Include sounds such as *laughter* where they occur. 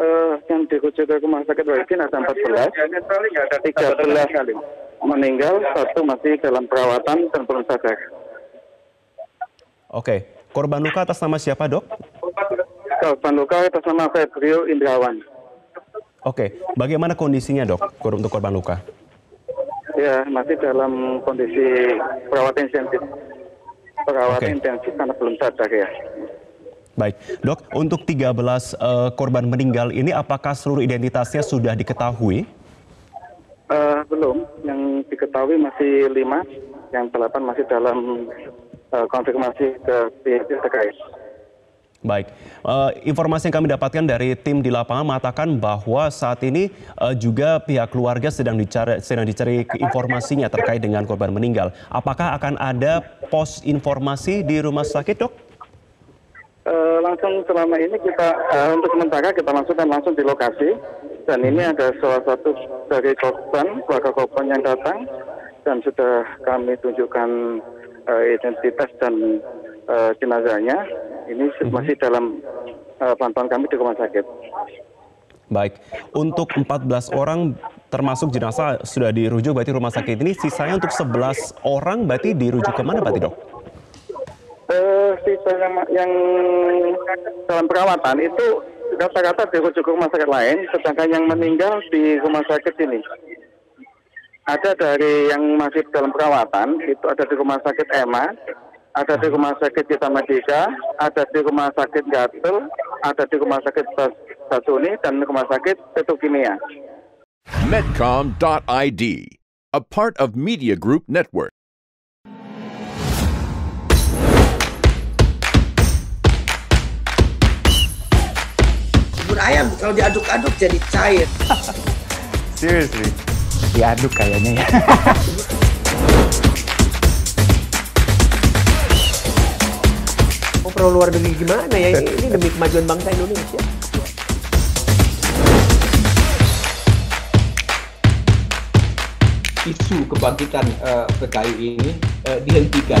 uh, yang ke rumah sakit Waikin ada 14, 13 meninggal, satu masih dalam perawatan dan belum sadar. Oke, korban luka atas nama siapa dok? Korban luka atas nama Febrio Indrawan. Oke, bagaimana kondisinya dok untuk korban luka? Ya, masih dalam kondisi perawatan intensif. Perawatan okay. intensif karena belum sadar ya. Baik, dok, untuk 13 uh, eh, korban meninggal ini apakah seluruh identitasnya sudah diketahui? Uh, belum, yang diketahui masih lima, yang delapan masih dalam uh, konfirmasi ke pihak terkait. Baik, uh, informasi yang kami dapatkan dari tim di lapangan mengatakan bahwa saat ini uh, juga pihak keluarga sedang dicari, sedang dicari informasinya terkait dengan korban meninggal. Apakah akan ada pos informasi di rumah sakit, dok? Uh, langsung selama ini kita uh, untuk sementara kita langsungkan langsung di lokasi dan ini ada salah satu dari korban keluarga korban yang datang dan sudah kami tunjukkan uh, identitas dan uh, jenazahnya ini hmm. masih dalam uh, pantauan kami di rumah sakit. Baik, untuk 14 orang termasuk jenazah sudah dirujuk berarti rumah sakit ini sisanya untuk 11 orang berarti dirujuk ke mana berarti dok? Uh, sisanya yang dalam perawatan itu rata-rata dirujuk ke rumah sakit lain, sedangkan yang meninggal di rumah sakit ini. Ada dari yang masih dalam perawatan, itu ada di rumah sakit EMA, ada di rumah sakit Cita Medika, ada di rumah sakit Gatel, ada di rumah sakit Basuni, dan rumah sakit Petrokimia. Medcom.id, a part of Media Group Network. Ayam kalau diaduk-aduk jadi cair. *laughs* Seriously? Diaduk kayaknya ya. *laughs* oh, perlu luar negeri gimana ya? Ini, ini demi kemajuan bangsa Indonesia. Isu kebangkitan uh, PKI ini uh, dihentikan.